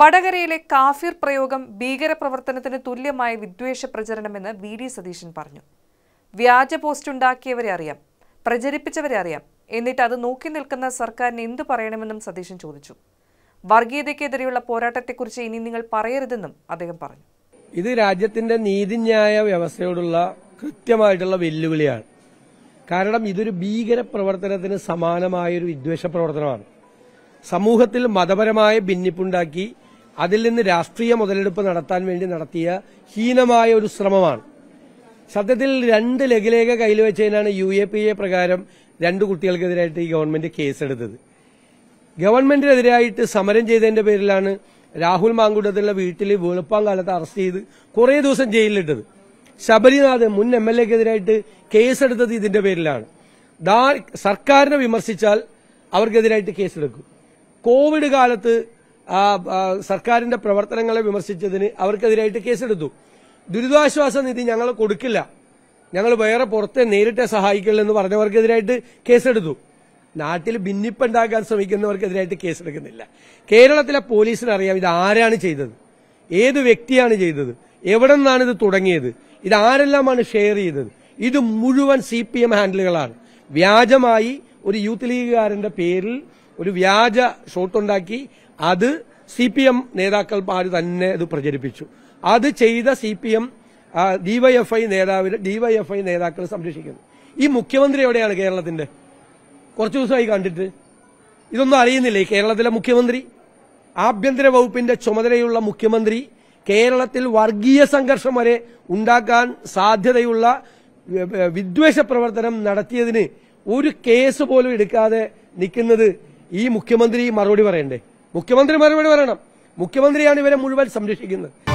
വടകരയിലെ കാഫിർ പ്രയോഗം ഭീകരപ്രവർത്തനത്തിന് തുല്യമായ വിദ്വേഷ പ്രചരണമെന്ന് വി ഡി സതീശൻ പറഞ്ഞു. വ്യാജ പോസ്റ്റ് ഉണ്ടാക്കിയവരെ അറിയാം പ്രചരിപ്പിച്ചവരെ അറിയാം. എന്നിട്ട് അത് നോക്കി നിൽക്കുന്ന സർക്കാരിന് എന്തു പറയണമെന്നും സതീശൻ ചോദിച്ചു. വർഗീയതയ്ക്കെതിരെയുള്ള പോരാട്ടത്തെക്കുറിച്ച് ഇനി നിങ്ങൾ പറയരുതെന്നും അദ്ദേഹം പറഞ്ഞു. ഇത് രാജ്യത്തിന്റെ നീതിന്യായ വ്യവസ്ഥയോടുള്ള കൃത്യമായിട്ടുള്ള വെല്ലുവിളിയാണ്. കാരണം ഇതൊരു ഭീകര പ്രവർത്തനത്തിന് സമാനമായ ഒരു വിദ്വേഷ പ്രവർത്തനമാണ് സമൂഹത്തിൽ മതപരമായ ഭിന്നിപ്പുണ്ടാക്കി അതിൽ നിന്ന് രാഷ്ട്രീയ മുതലെടുപ്പ് നടത്താൻ വേണ്ടി നടത്തിയ ഹീനമായ ഒരു ശ്രമമാണ്. സത്യത്തിൽ രണ്ട് ലഘുലേഖ കയ്യിൽ വെച്ചതിനാണ് യു എ പി എ പ്രകാരം രണ്ട് കുട്ടികൾക്കെതിരായിട്ട് ഈ ഗവൺമെന്റ് കേസെടുത്തത്. ഗവൺമെന്റിനെതിരായിട്ട് സമരം ചെയ്തതിന്റെ പേരിലാണ് രാഹുൽ മാങ്കുട്ടത്തിലുള്ള വീട്ടിൽ വെളുപ്പാങ്കാലത്ത് അറസ്റ്റ് ചെയ്ത് കുറേ ദിവസം ജയിലിലിട്ടത്. ശബരിനാഥ് മുൻ എം എൽ എക്കെതിരായിട്ട് കേസെടുത്തത് ഇതിന്റെ പേരിലാണ്. സർക്കാരിനെ വിമർശിച്ചാൽ അവർക്കെതിരായിട്ട് കേസെടുക്കും. കോവിഡ് കാലത്ത് സർക്കാരിന്റെ പ്രവർത്തനങ്ങളെ വിമർശിച്ചതിന് അവർക്കെതിരായിട്ട് കേസെടുത്തു. ദുരിതാശ്വാസ നിധി ഞങ്ങൾ കൊടുക്കില്ല. ഞങ്ങൾ വേറെ പുറത്തെ നേരിട്ട് സഹായിക്കില്ല എന്ന് പറഞ്ഞവർക്കെതിരായിട്ട് കേസെടുത്തു. നാട്ടിൽ ഭിന്നിപ്പുണ്ടാക്കാൻ ശ്രമിക്കുന്നവർക്കെതിരായിട്ട് കേസെടുക്കുന്നില്ല. കേരളത്തിലെ പോലീസിന് അറിയാം ഇത് ആരാണ് ചെയ്തത്. ഏത് വ്യക്തിയാണ് ചെയ്തത്. എവിടെ നിന്നാണ് ഇത് തുടങ്ങിയത്. ഇത് ആരെല്ലാമാണ് ഷെയർ ചെയ്തത്. ഇത് മുഴുവൻ സി ഹാൻഡിലുകളാണ്. വ്യാജമായി ഒരു യൂത്ത് ലീഗുകാരന്റെ പേരിൽ ഒരു വ്യാജ ഷോട്ടുണ്ടാക്കി അത് സി പി എം നേതാക്കൾ ആര് തന്നെ അത് പ്രചരിപ്പിച്ചു. അത് ചെയ്ത സി പി എം ഡിവൈഎഫ്ഐ നേതാവ് ഡിവൈഎഫ്ഐ നേതാക്കൾ സംരക്ഷിക്കുന്നു. ഈ മുഖ്യമന്ത്രി എവിടെയാണ് കേരളത്തിന്റെ? കുറച്ചു ദിവസമായി കണ്ടിട്ട്. ഇതൊന്നും അറിയുന്നില്ല ഈ കേരളത്തിലെ മുഖ്യമന്ത്രി. ആഭ്യന്തര വകുപ്പിന്റെ ചുമതലയുള്ള മുഖ്യമന്ത്രി കേരളത്തിൽ വർഗീയ സംഘർഷം വരെ ഉണ്ടാക്കാൻ സാധ്യതയുള്ള വിദ്വേഷ പ്രവർത്തനം നടത്തിയതിന് ഒരു കേസ് പോലും എടുക്കാതെ നിൽക്കുന്നത് ഈ മുഖ്യമന്ത്രി മറുപടി പറയണ്ടേ? മുഖ്യമന്ത്രി മറുപടി പറയണം. മുഖ്യമന്ത്രിയാണ് ഇവരെ മുഴുവൻ സംരക്ഷിക്കുന്നത്.